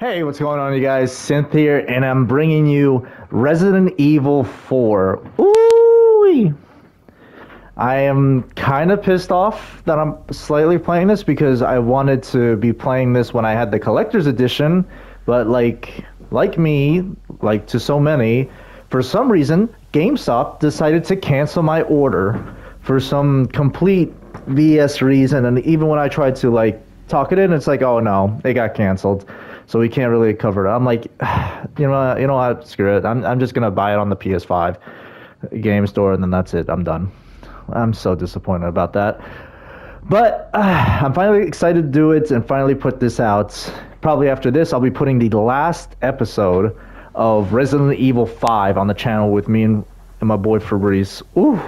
Hey, what's going on, you guys? Synth here, and I'm bringing you Resident Evil 4. Ooh! I am kind of pissed off that I'm slightly playing this because I wanted to be playing this when I had the collector's edition, but like like me, like to so many, for some reason, GameStop decided to cancel my order for some complete BS reason, and even when I tried to like talk it in, it's like, oh no, it got canceled so we can't really cover it. I'm like, you know, you know what? Screw it. I'm I'm just gonna buy it on the PS5 game store, and then that's it. I'm done. I'm so disappointed about that. But uh, I'm finally excited to do it and finally put this out. Probably after this, I'll be putting the last episode of Resident Evil 5 on the channel with me and, and my boy Fabrice. Ooh,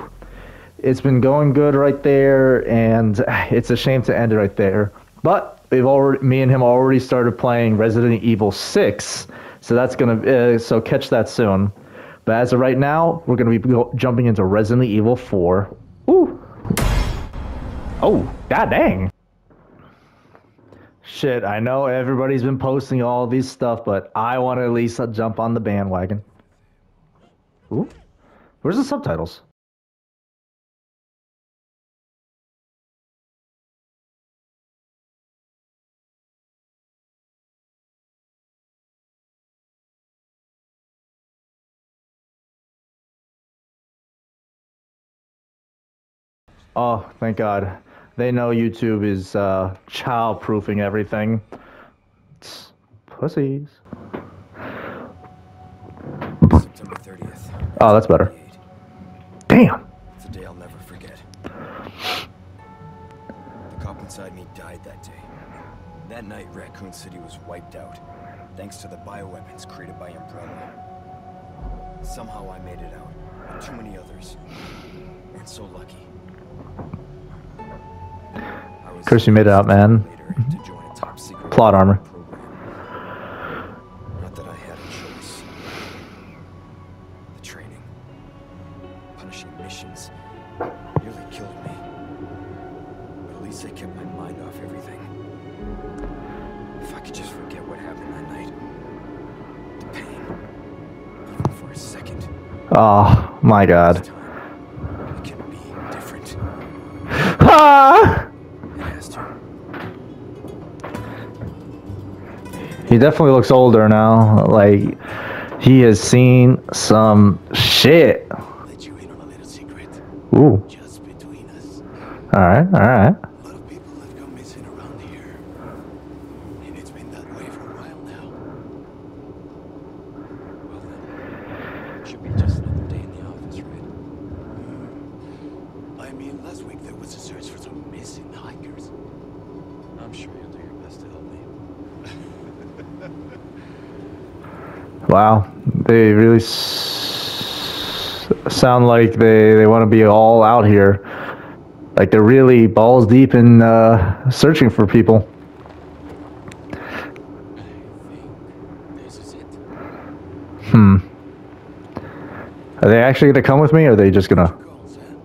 it's been going good right there, and it's a shame to end it right there. But we've already me and him already started playing Resident Evil 6, so that's gonna uh, so catch that soon. But as of right now, we're gonna be jumping into Resident Evil 4. Ooh. Oh, god dang. Shit, I know everybody's been posting all these stuff, but I want to at least jump on the bandwagon. Ooh. Where's the subtitles? Oh, thank God. They know YouTube is uh, child proofing everything. It's pussies. September 30th. Oh, that's better. Damn. It's a day I'll never forget. The cop inside me died that day. That night, Raccoon City was wiped out, thanks to the bioweapons created by Umbrella. Somehow I made it out, too many others. And so lucky. Course you made it out, man. later to join a top secret Plot armor. Not that I had a choice. The training, punishing missions, nearly killed me. But at least I kept my mind off everything. If I could just forget what happened that night, the pain, even for a second. Oh, my God. Definitely looks older now. Like, he has seen some shit. let you in on a little secret. Ooh. Just between us. Alright, alright. A lot of people have gone missing around here. And it's been that way for a while now. Well then, should be just another day in the office, right? Hmm. I mean, last week there was a search for some missing hikers. I'm sure you'll do your best to help me. Wow. They really s- sound like they, they want to be all out here. Like they're really balls deep in uh, searching for people. I think this is it. Hmm. Are they actually gonna come with me, or are they just gonna? Call, Sam.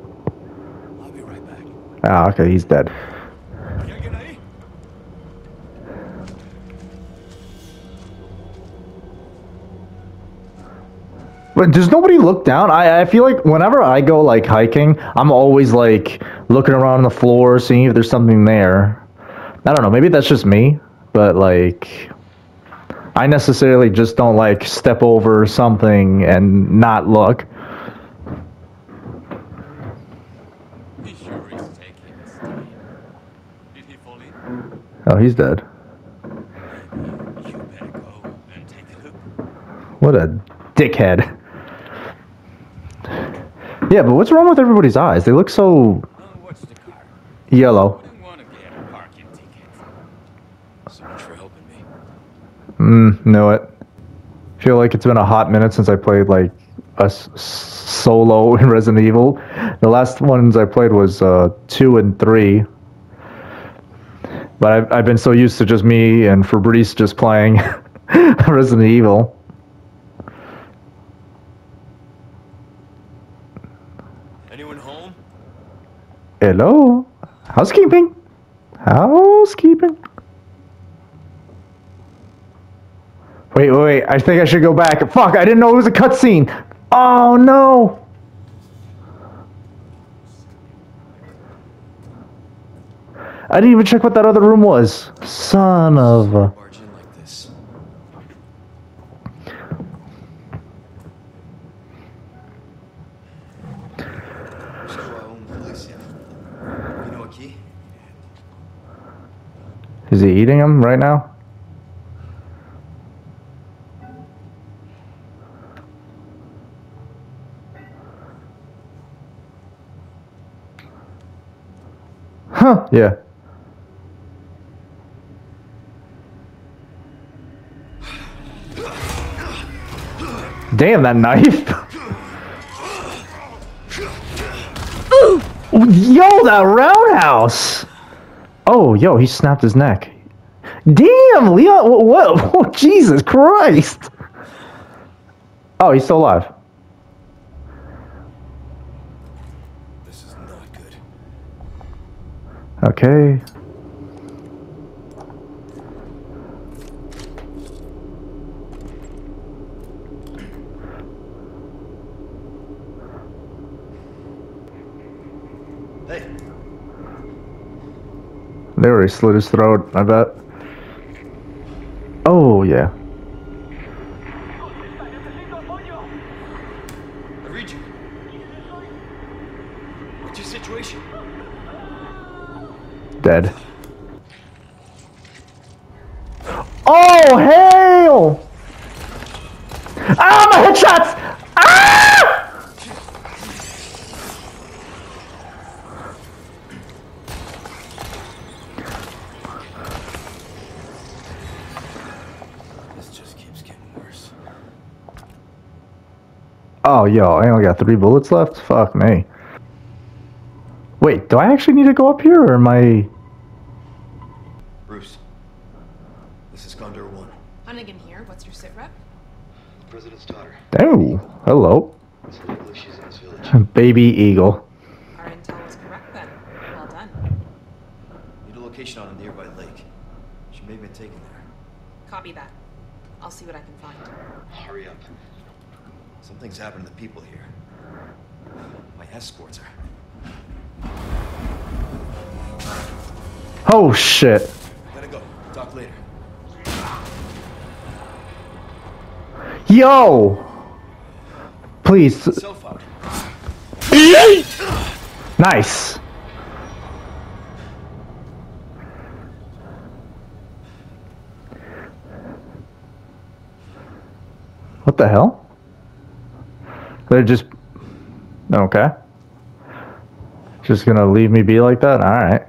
I'll be right back. Ah, okay, he's dead. But does nobody look down? I, I feel like whenever I go like hiking, I'm always like looking around the floor, seeing if there's something there. I don't know. Maybe that's just me, but like, I necessarily just don't like step over something and not look. Oh, he's dead. What a dickhead. Yeah, but what's wrong with everybody's eyes? They look so yellow. Mm, know it. Feel like it's been a hot minute since I played like a solo in Resident Evil. The last ones I played was uh, two and three. But I've, I've been so used to just me and Fabrice just playing Resident Evil. Anyone home? Hello? Housekeeping? Housekeeping? Wait, wait, wait. I think I should go back. Fuck, I didn't know it was a cutscene. Oh no. I didn't even check what that other room was. Son of a. Barge in like this. Busco a un policía. You know a key? Is he eating him right now? Huh, yeah. Damn, that knife. yo, that roundhouse. Oh, yo, he snapped his neck. Damn, Leon, what, what? Oh, Jesus Christ. Oh, he's still alive. This is not good. Okay. Hey, They already slit his throat, I bet. Oh, yeah. I read you. What's your situation? Dead. Oh, hail! Ah, my headshots! Ah! This just keeps getting worse. Oh, yo, I only got three bullets left? Fuck me. Wait, do I actually need to go up here, or am I... Bruce, this is Condor One. Hunnigan here. What's your sit rep? The President's daughter. Oh, hello. It's illegal she's in this village. Baby Eagle. Our intel was correct then. Well done. Need a location on a nearby lake. She may have been taken there. Copy that. I'll see what I can find. Hurry up. Something's happened to the people here. My escorts are. Oh, shit. Gotta go. Talk later. Yo! Please. Nice. What the hell? They're just okay. Just gonna leave me be like that? All right.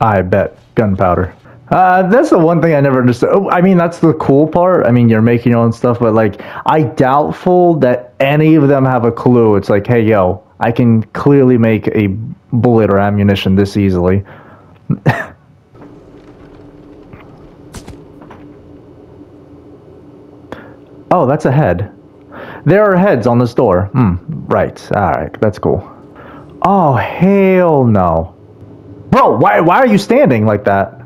I bet gunpowder. Uh, that's the one thing I never understood. Oh, I mean, that's the cool part. I mean, you're making your own stuff, but like, I doubtful that any of them have a clue. It's like, hey, yo, I can clearly make a bullet or ammunition this easily. oh, that's a head. There are heads on this door. Hmm. Right. All right. That's cool. Oh hell no, bro! Why why are you standing like that?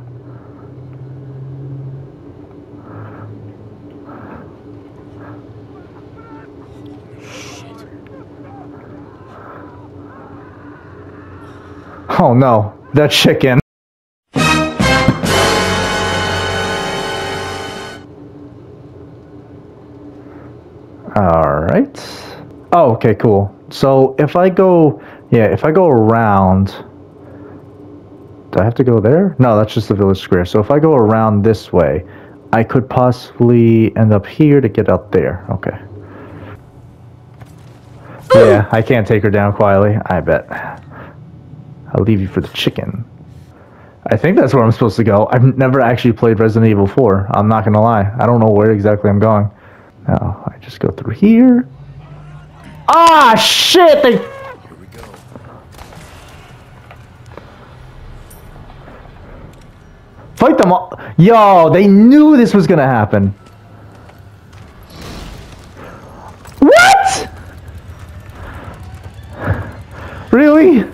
Oh no, that chicken. All right. Oh, okay, cool. So if I go, yeah, if I go around, do I have to go there? No, that's just the village square. So if I go around this way, I could possibly end up here to get out there. Okay. Yeah, I can't take her down quietly. I bet. I'll leave you for the chicken. I think that's where I'm supposed to go. I've never actually played Resident Evil 4. I'm not gonna lie. I don't know where exactly I'm going. No, I just go through here. Ah, shit! They. them all. Yo, they knew this was gonna happen. What? Really?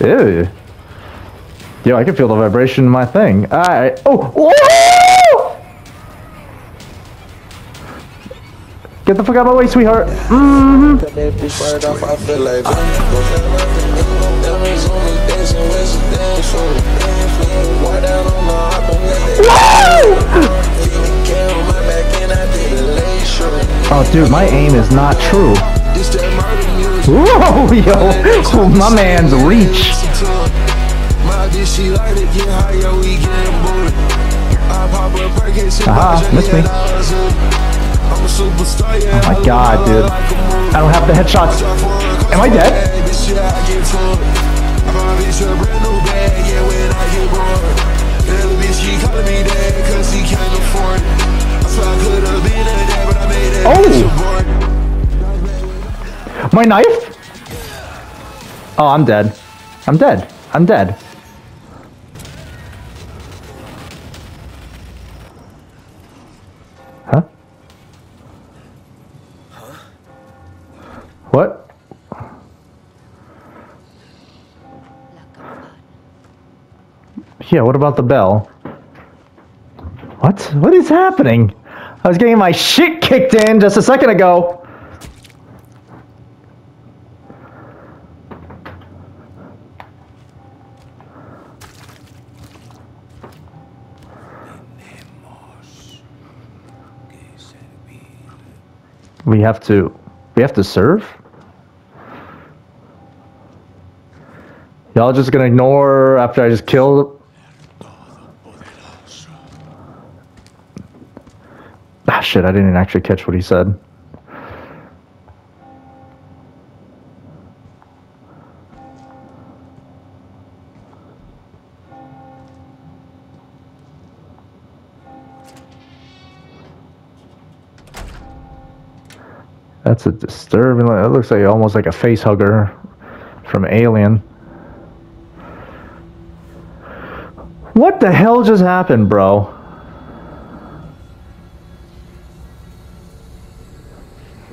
Ew. Yo, I can feel the vibration in my thing. Alright. Oh! Get the fuck out of my way, sweetheart. Mm -hmm. Oh, dude, my aim is not true. Whoa, yo, my man's reach. Aha, watch missed me. Oh my god, dude. I don't have the headshots. Am I dead? This shit I get told. I buy a bitch a brand new bag, yeah, when I get bored. Little bitch, he calling me cause he can't afford it. Swear I could've been a dad, but I made that Oh. My knife? Oh, I'm dead. I'm dead. I'm dead. Huh? Huh? What? Yeah, what about the bell? What? What is happening? I was getting my shit kicked in just a second ago. We have to we have to serve? Y'all just gonna ignore after I just killed shit, I didn't actually catch what he said. That's a disturbing. It looks like almost like a face hugger from Alien. What the hell just happened, bro?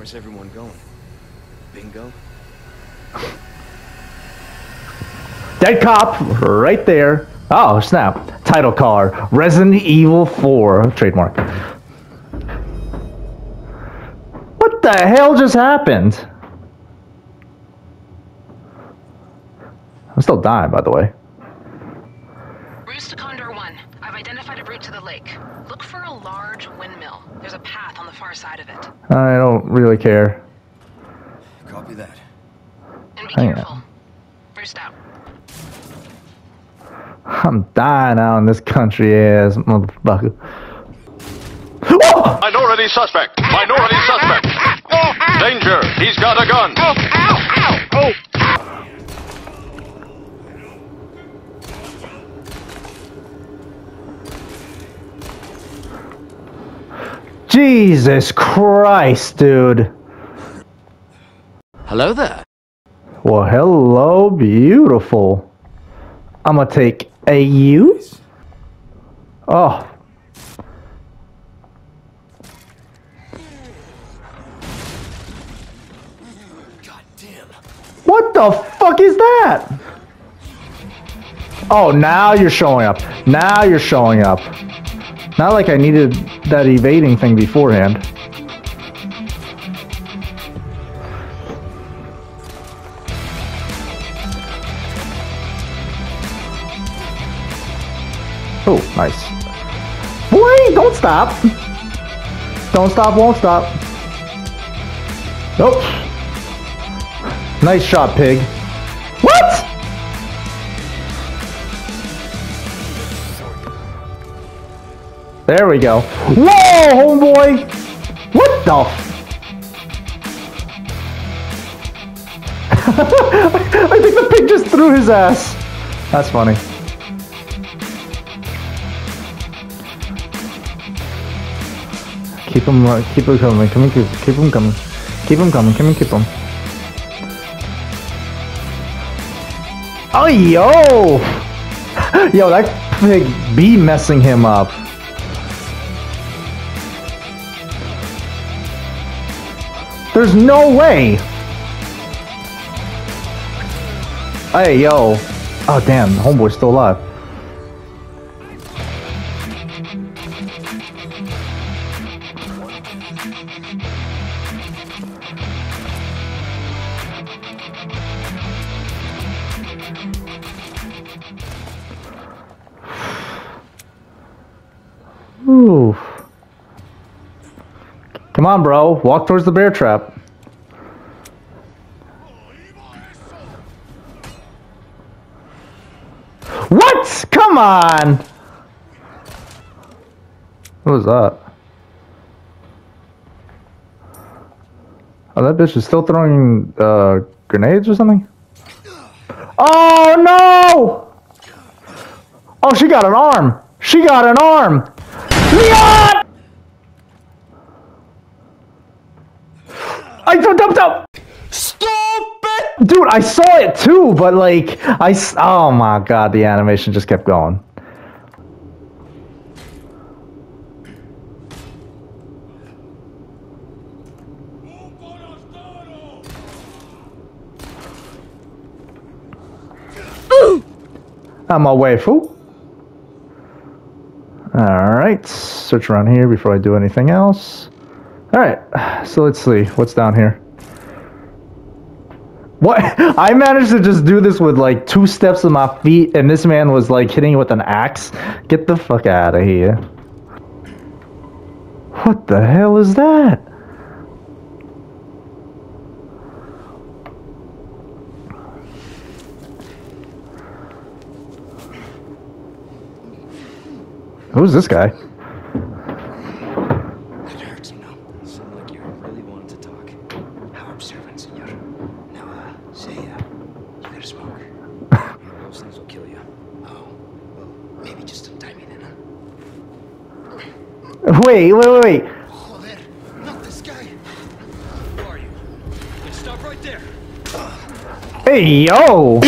Where's everyone going? Bingo? Dead cop, right there. Oh, snap. Title card Resident Evil 4 trademark. What the hell just happened? I'm still dying, by the way. Roost to Condor 1. I've identified a route to the lake. Look for a large windmill. There's a path on the far side of it. I don't really care. Copy that. And be Hang on. careful. Roost out. I'm dying out in this country ass motherfucker. Oh! Minority suspect! Minority suspect! Danger! He's got a gun! Jesus Christ, dude. Hello there. Well, hello, beautiful. I'm gonna take a a U. Oh. What the fuck is that? Oh, now you're showing up. Now you're showing up. Not like I needed that evading thing beforehand. Oh, nice. Boy, don't stop. Don't stop, won't stop. Nope. Nice shot, pig. There we go. Whoa, homeboy! What the? I think the pig just threw his ass. That's funny. Keep him, uh, keep him coming, come keep, keep him coming, keep him coming, come and keep him. Oh, yo! Yo, that pig be messing him up. There's no way! Hey, yo. Oh, damn. Homeboy's still alive. Ooh. Come on, bro. Walk towards the bear trap. What? Come on! What was that? Oh, that bitch is still throwing uh, grenades or something? Oh no! Oh, she got an arm! She got an arm! Leon! I jumped up, up! Stupid! Dude, I saw it too, but like, I. Oh my god, the animation just kept going. On my way, fool. Alright, search around here before I do anything else. Alright, so let's see. What's down here? What? I managed to just do this with like two steps of my feet, and this man was like hitting with an axe. Get the fuck out of here. What the hell is that? Who's this guy? It hurts, you know. Seemed like you really wanted to talk. How observant, senor. Now, uh, say, uh, you got a smoke? Yeah, Those things will kill you. Oh, well, maybe just to tie me then, huh? Wait, wait, wait, wait. Joder, not this guy. Who are you? You stop right there. Hey, yo!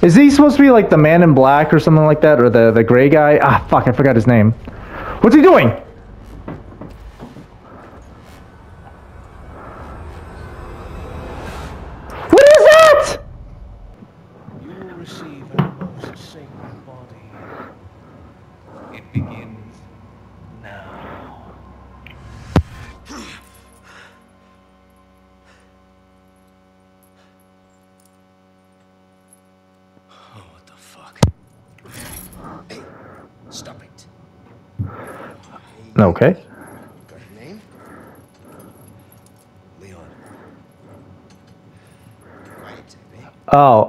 Is he supposed to be like the man in black or something like that? Or the, the gray guy? Ah, fuck, I forgot his name. What's he doing?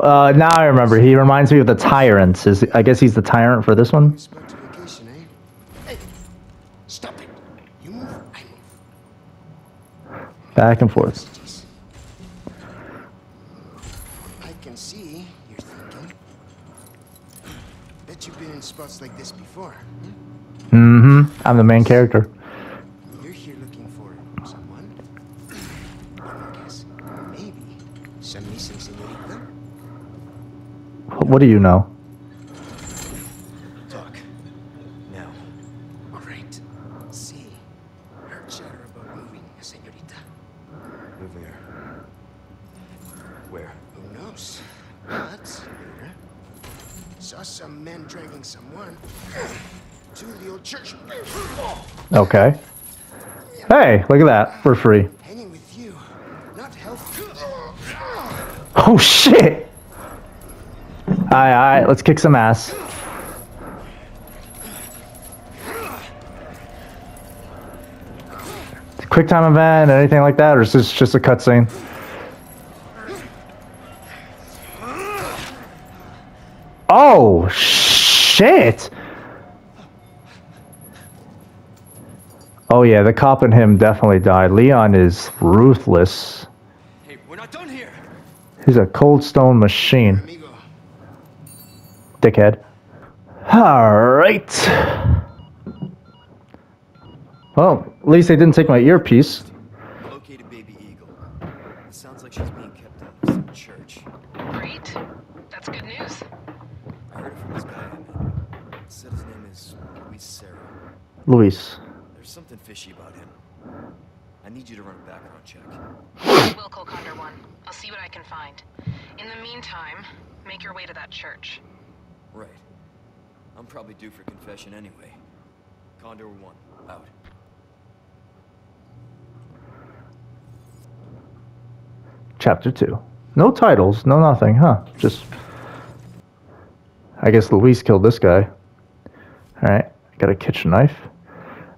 Uh, now I remember. He reminds me of the tyrant. Is I guess he's the tyrant for this one. Respect to vacation? Hey, stop it. You move, I move. Back and forth. I can see you're thinking. Bet you've been in spots like this before. hmm? Mm-hmm. I'm the main character. You're here looking for someone. Let me guess. Maybe some missing señorita. What do you know? Talk. Now. All right. See. Heard chatter about moving señorita. Moving her. Where? Who knows? But later, saw some men dragging someone to the old church. Okay. Hey, look at that. For free. Hanging with you, not healthy. Oh shit! Alright, alright, let's kick some ass. Quick time event, anything like that, or is this just a cutscene? Oh shit! Oh yeah, the cop and him definitely died. Leon is ruthless. Hey, we're not done here. He's a cold stone machine. Amigo. dickhead. Alright. Well, at least they didn't take my earpiece. Located baby eagle. It sounds like she's being kept out of some church. Great. That's good news. I heard it from this guy I. Said his name is Luis Serra. Luis. There's something fishy about him. I need you to run a background check. Will call Condor 1. I'll see what I can find. In the meantime, make your way to that church. Right. I'm probably due for confession anyway. Condor 1, out. Chapter 2. No titles, no nothing, huh? Just. I guess Luis killed this guy. Alright, got a kitchen knife.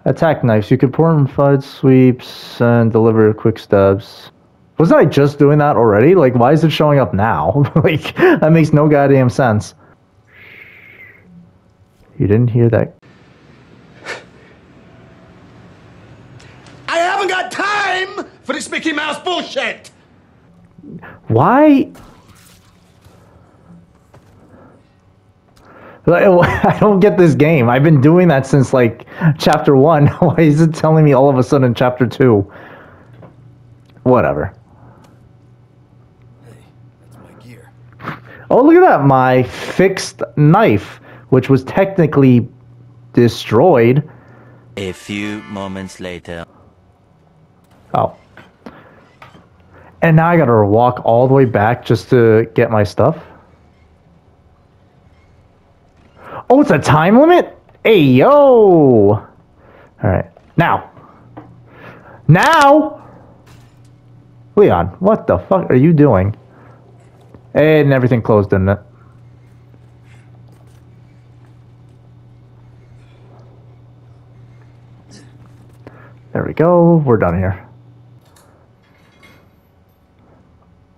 Attack knives. You can perform fight sweeps and deliver quick stabs. Wasn't I just doing that already? Like, why is it showing up now? like, that makes no goddamn sense. You didn't hear that? I haven't got time for this Mickey Mouse bullshit! Why? Like, I don't get this game. I've been doing that since like chapter one. Why is it telling me all of a sudden chapter two? Whatever. Hey, that's my gear. Oh, look at that. My fixed knife, which was technically destroyed. A few moments later. Oh. And now I gotta walk all the way back just to get my stuff. Oh, it's a time limit? Hey, yo! Alright. Now. Now! Leon, what the fuck are you doing? And everything closed, didn't it? There we go. We're done here.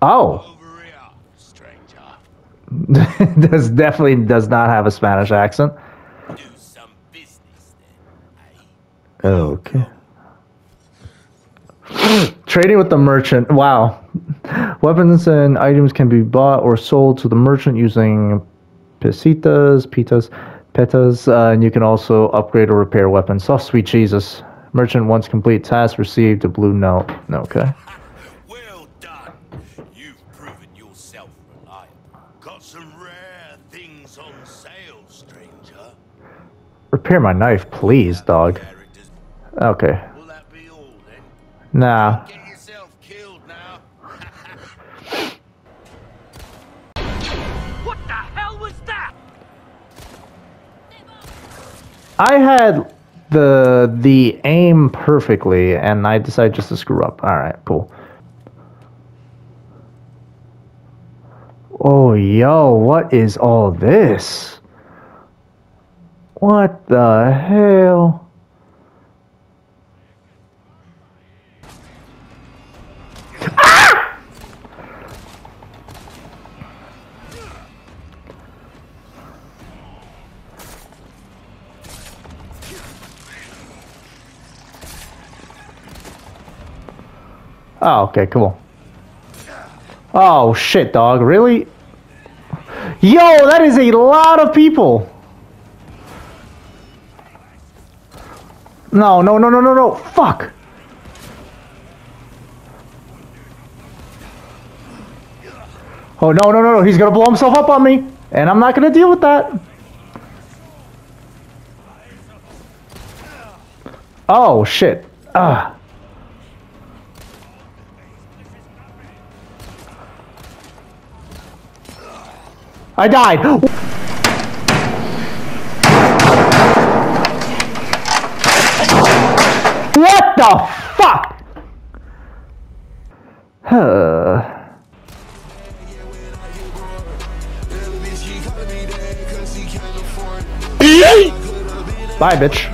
Oh. This definitely does not have a Spanish accent. Business then? Okay. Trading with the merchant. Wow. Weapons and items can be bought or sold to the merchant using pesitas, pitas, petas, uh, and you can also upgrade or repair weapons. Oh, sweet Jesus. Merchant once complete task received a blue note. Okay. Well done. You've proven yourself reliable. Got some rare things on sale, stranger. Repair my knife, please, dog. Okay. Will that be all then? Nah. Get yourself killed now. What the hell was that? I had the the aim perfectly, and I decided just to screw up. All right, cool. Oh, yo, what is all this? What the hell? Oh, okay, cool. Oh, shit, dog. Really? Yo, that is a lot of people. No, no, no, no, no, no. Fuck. Oh, no, no, no, no. He's going to blow himself up on me. And I'm not going to deal with that. Oh, shit. Ah. I died. What the fuck? Huh. Bye, bitch.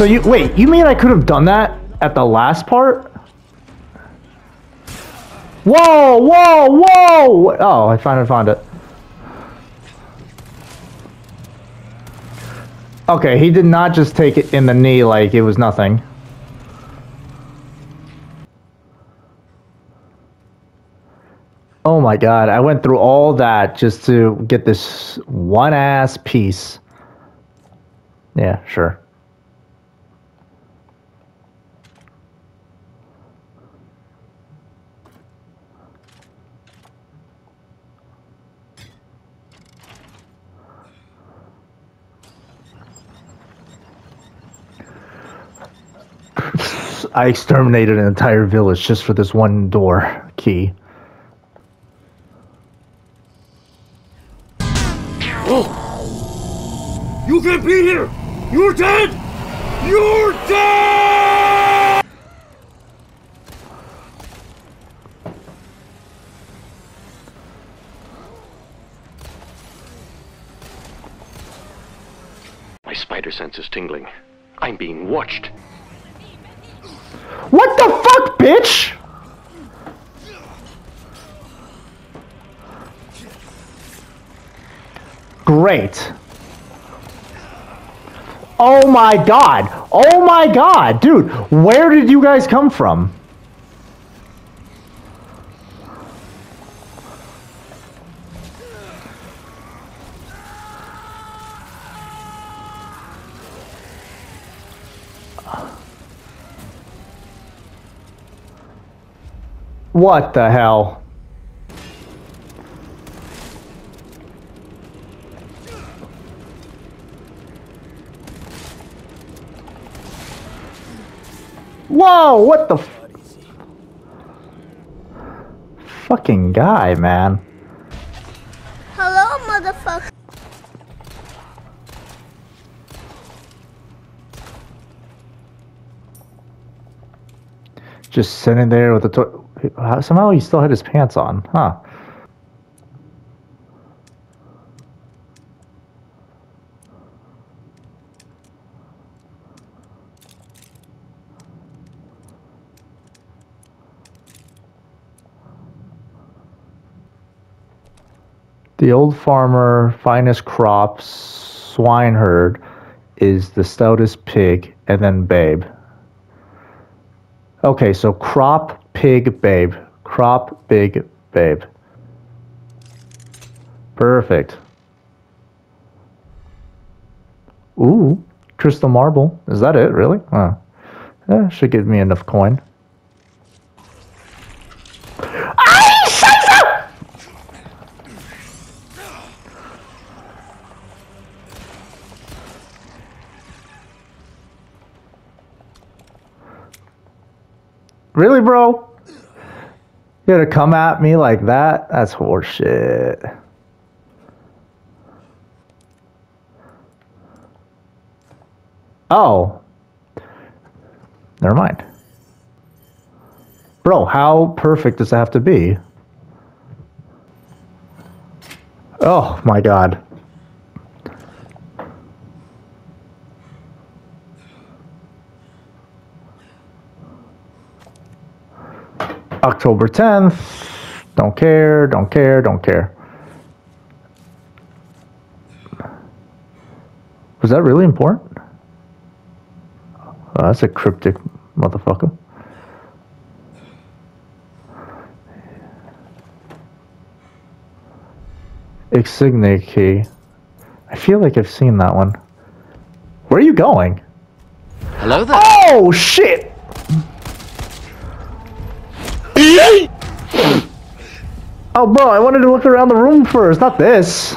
So you wait, you mean I could have done that at the last part? Whoa, whoa, whoa! Oh, I finally found it. Okay, he did not just take it in the knee like it was nothing. Oh my god, I went through all that just to get this one ass piece. Yeah, sure. I exterminated an entire village just for this one door key. Great. Oh my god. Oh my god. Dude, where did you guys come from? What the hell? Whoa, what the f- fucking guy, man. Hello, motherfucker. Just sitting there with the toy. somehow he still had his pants on, huh? The old farmer, finest crops, swineherd is the stoutest pig, and then babe. Okay, so crop, pig, babe. Crop, big, babe. Perfect. Ooh, crystal marble. Is that it, really? Huh. Yeah, should give me enough coin. Really, bro? You gotta come at me like that? That's horseshit. Oh. Never mind. Bro, how perfect does it have to be? Oh my god. October 10th. Don't care, don't care, don't care. Was that really important? Oh, that's a cryptic motherfucker. Insignia key. I feel like I've seen that one. Where are you going? Hello there. Oh shit! Oh, bro, I wanted to look around the room first, not this.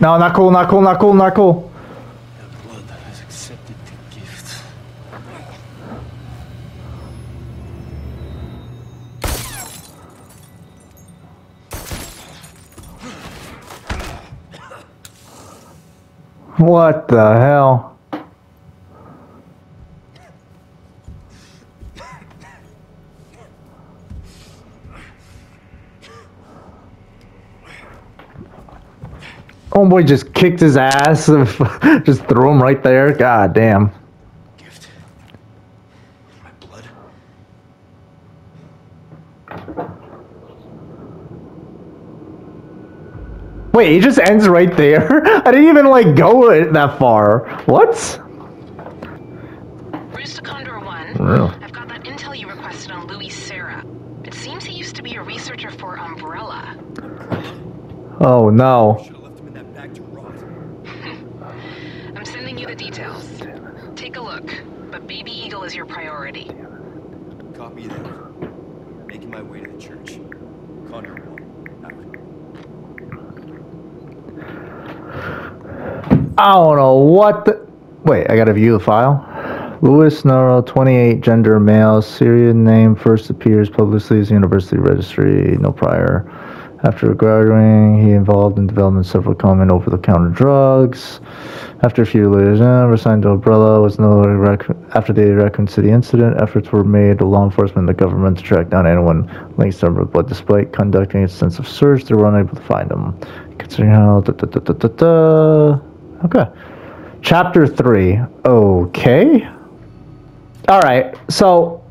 No, not cool, not cool, not cool, not cool. What the hell? Homeboy just kicked his ass, and just threw him right there. God damn. Gift. My blood. Wait, it just ends right there? I didn't even like go it that far. What? To Condor 1. Real. I've got that intel posted on Luis Serra. It seems he used to be a researcher for Umbrella. Oh no. I'm sending you the details. Take a look, but Baby Eagle is your priority. Copy that. Making my way to the church. Condor one. I don't know what the. Wait, I gotta view the file. Luis Nero, 28, gender male, Syrian name, first appears publicly as university registry, no prior. After graduating, he involved in development of several common over-the-counter drugs. After a few years, uh, assigned to Umbrella, was no after the Raccoon City incident. Efforts were made to law enforcement and the government to track down anyone linked to the but Despite conducting extensive search, they were unable to find him. Considering how da, da, da, da, da, da. Okay. Chapter three. Okay. All right. So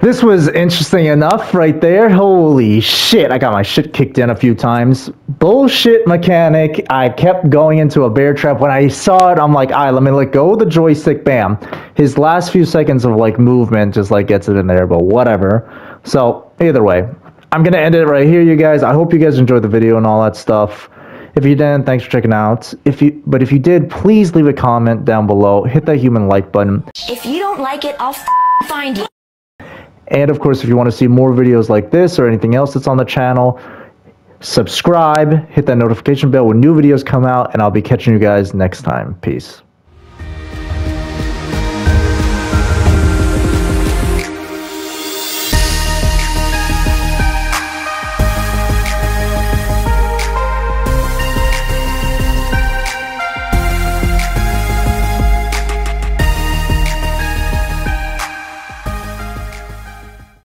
this was interesting enough right there. Holy shit. I got my shit kicked in a few times. Bullshit mechanic. I kept going into a bear trap. When I saw it, I'm like, all right, let me let go of the joystick. Bam. His last few seconds of like movement just like gets it in there, but whatever. So either way, I'm going to end it right here, you guys. I hope you guys enjoyed the video and all that stuff. If you didn't, thanks for checking out. If you, but if you did, please leave a comment down below. Hit that human like button. If you don't like it, I'll find you. And of course, if you want to see more videos like this or anything else that's on the channel, subscribe, hit that notification bell when new videos come out, and I'll be catching you guys next time. Peace.